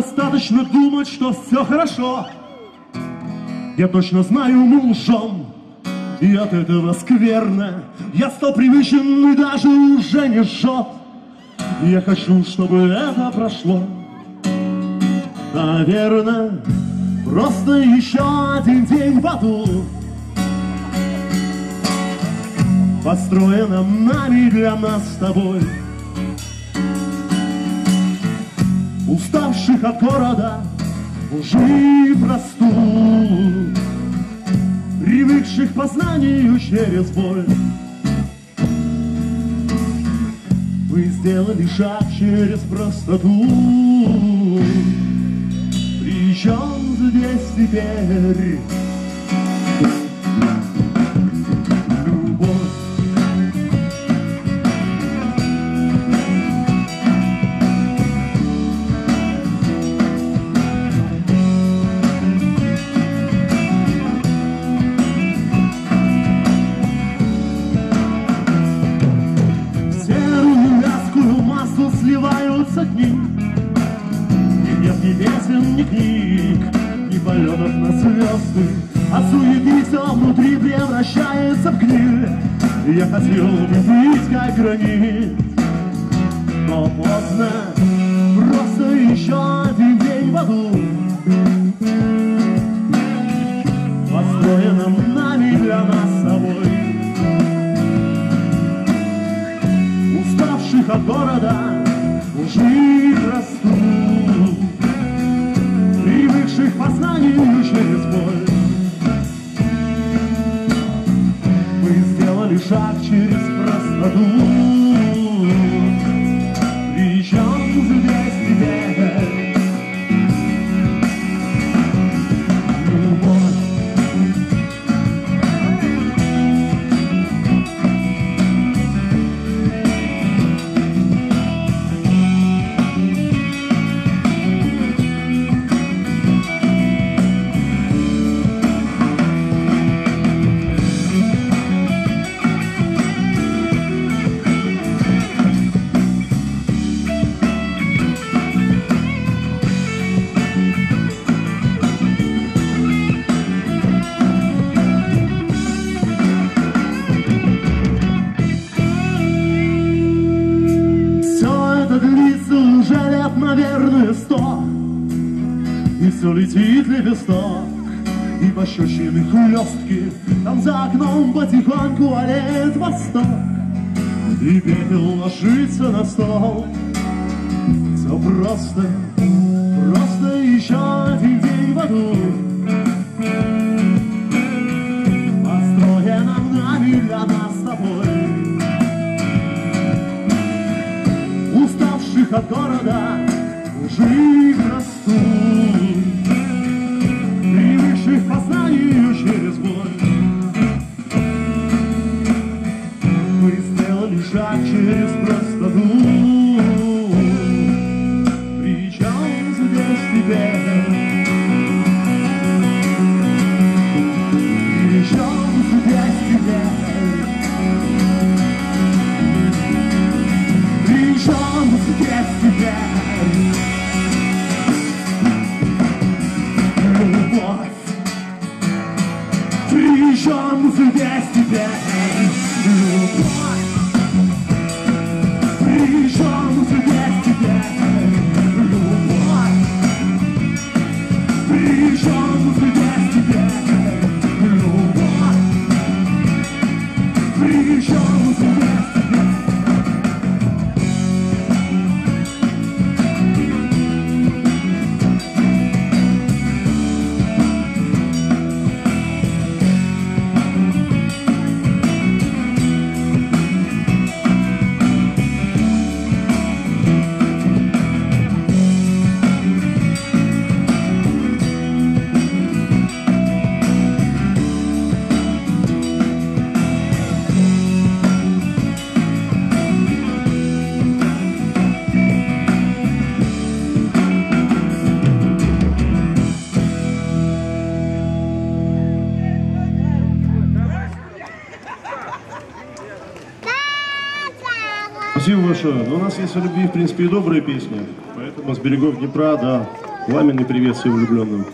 Достаточно думать, что все хорошо. Я точно знаю, мы и от этого скверно. Я стал привычен и даже уже не жжет. Я хочу, чтобы это прошло. Наверное, просто еще один день в аду. Построенном нами для нас с тобой. Уставших от города, и простуд, Привыкших познанию через боль. Вы сделали шаг через простоту. Причем здесь теперь сливаются дни. И нет ни песен, ни книг, ни полетов на звезды. А суеты все внутри превращается в гниль. Я хотел бы быть как гранит. Но поздно, просто еще один день в аду. Построенном нами для нас с тобой уставших от города, лжи растут, привыкших познанию через боль. Мы сделали шаг через простоту, все летит лепесток И пощечины хлестки Там за окном потихоньку олеет восток. И пепел ложится на стол. Все просто, просто еще один день в аду Построенном нами для нас с тобой. Уставших от города, лжи растут, привыкших познанию через боль. Yeah. Спасибо большое. Но у нас есть о любви, в принципе, и добрые песни. Поэтому с берегов Днепра, да, пламенный привет всем влюбленным.